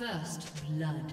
First blood.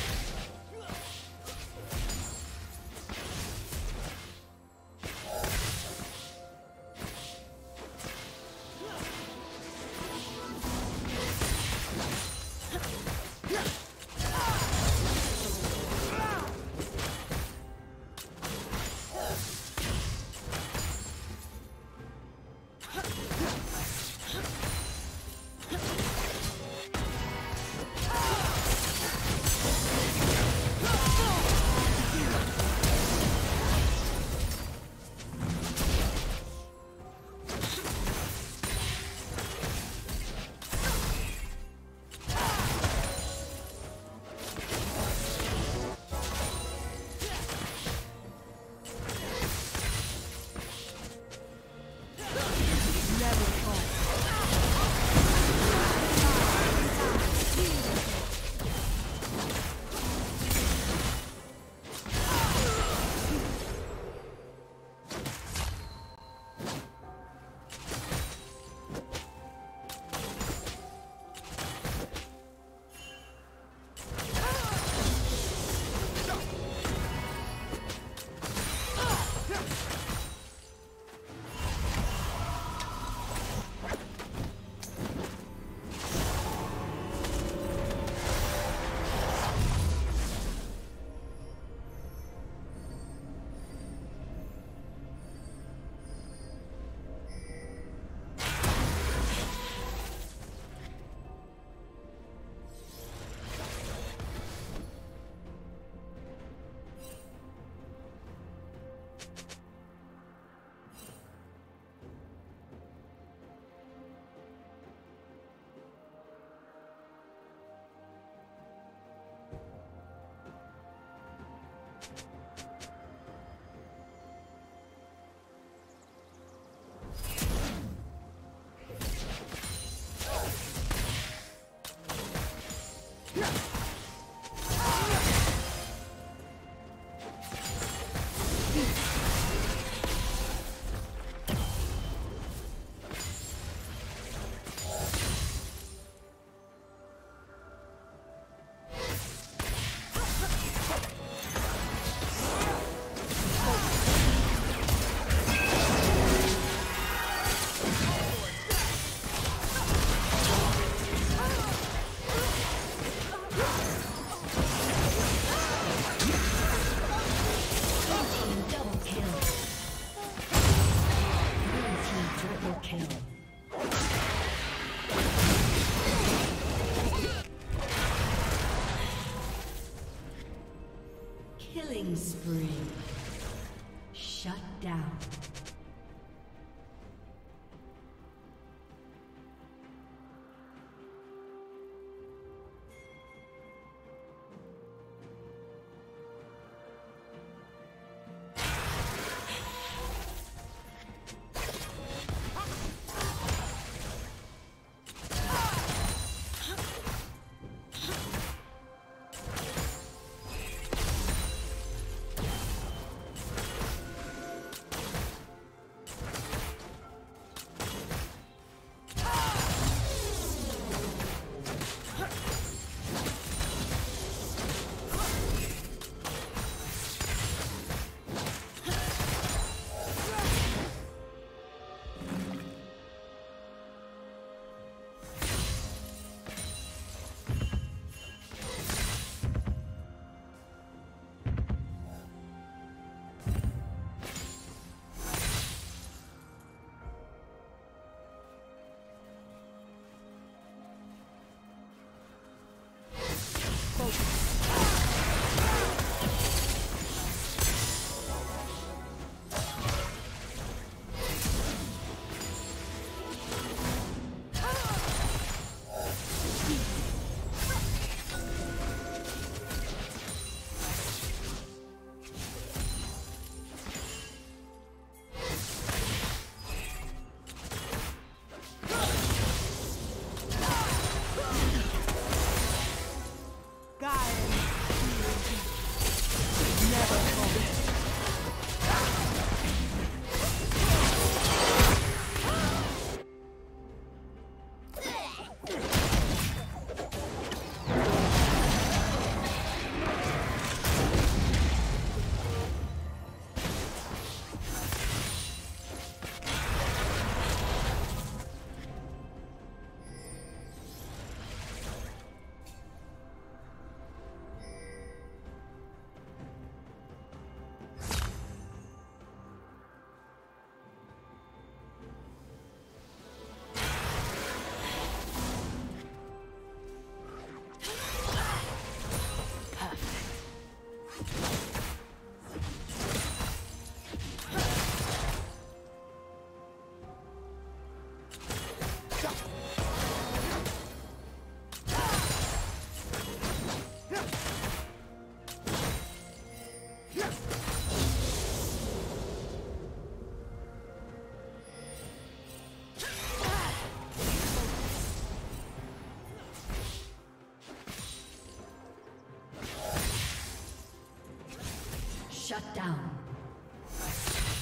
Down.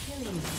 Killing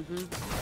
Blue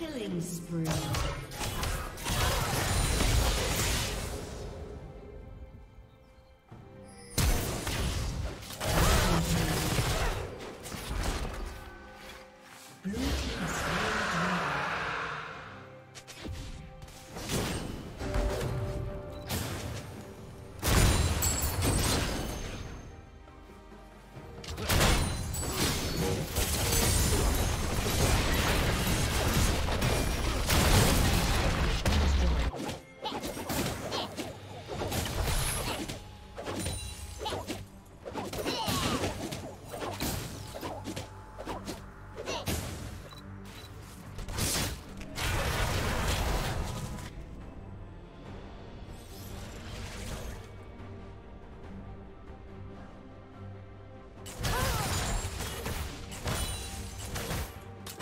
Killing spree.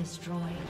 Destroyed.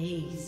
Ace.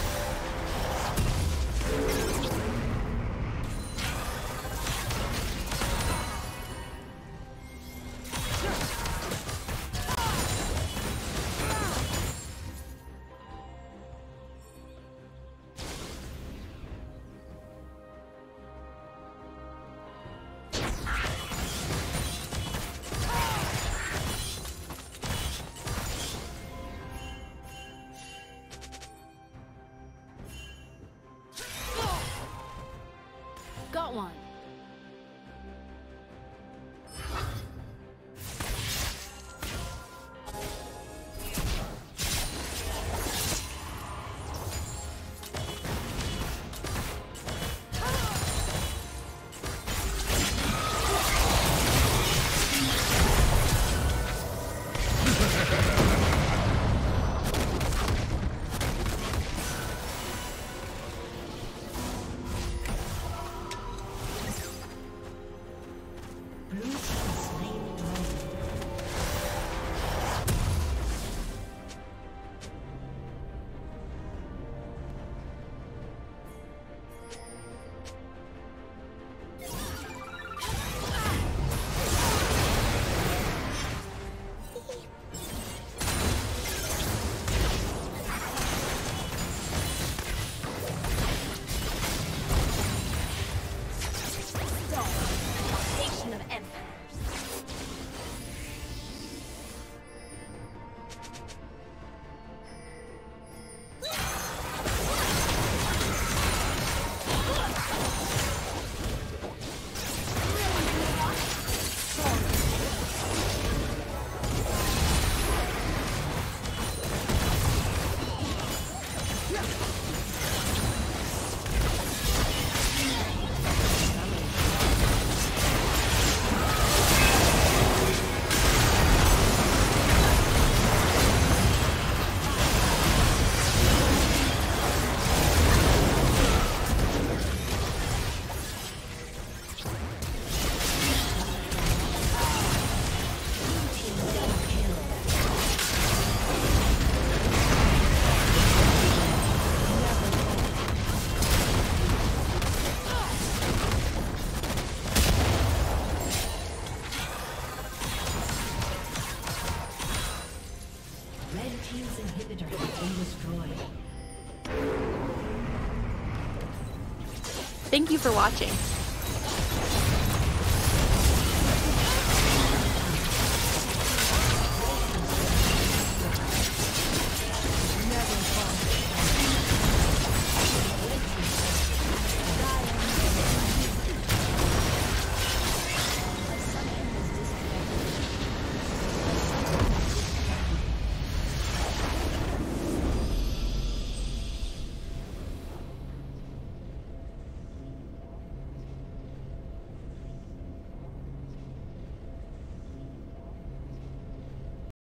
For watching.